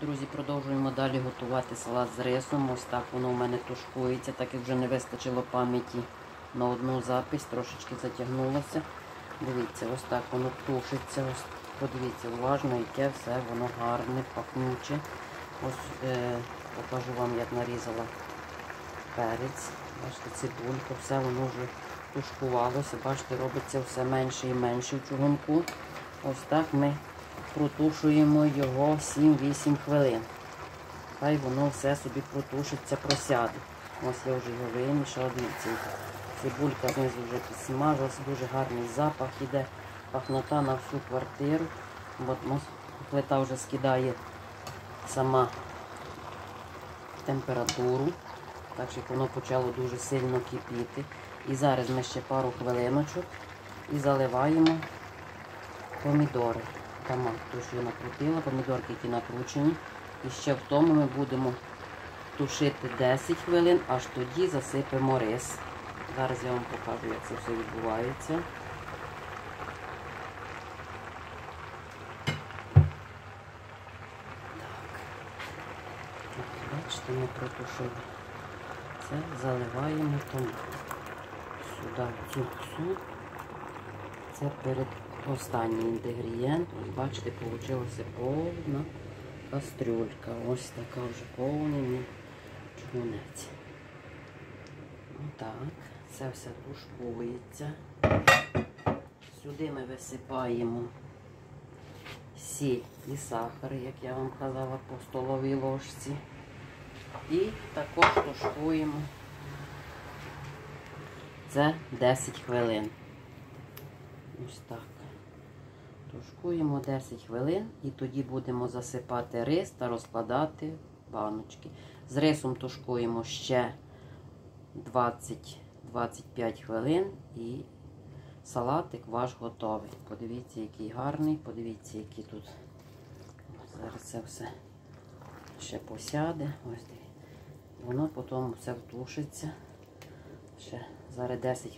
друзі, продовжуємо далі готувати салат з рисом. Ось так воно у мене тушкується, так як вже не вистачило пам'яті на одну запись, трошечки затягнулося. Дивіться, ось так воно тушиться. Ось подивіться, уважно, яке все воно гарне, пахнюче. Ось е, покажу вам, як нарізала перець. Бачите, цибулька, все воно вже тушкувалося. Бачите, робиться все менше і менше в чугунку. Ось так ми протушуємо його 7-8 хвилин. Хай воно все собі протушиться, просяде. Ось я вже його вимішала, дивіться. Цибулька знизу вже підсмажилась, дуже гарний запах іде, пахнота на всю квартиру. Ну, плита вже скидає сама температуру, так що воно почало дуже сильно кипіти. І зараз ми ще пару хвилиночок і заливаємо помідори. Томат, тож я накрутила, помідорки які накручені. І ще в тому ми будемо тушити 10 хвилин, аж тоді засипемо рис. Зараз я вам покажу, як це все відбувається. Бачите, ми протушили. Це заливаємо томат. Сюди цю суп. Це перед останній інгредієнт. Ось бачите, вийшла повна кастрюлька. Ось така вже повний чугунець. Отак. Це все тушкується. Сюди ми висипаємо сіль і сахар, як я вам казала, по столовій ложці. І також тушкуємо. Це 10 хвилин. Ось так. Тушкуємо 10 хвилин і тоді будемо засипати рис та розкладати баночки. З рисом тушкуємо ще 20-25 хвилин і салатик ваш готовий. Подивіться, який гарний, подивіться, які тут. Зараз це все ще посяде. Ось. Воно потім все втушиться. Ще зараз 10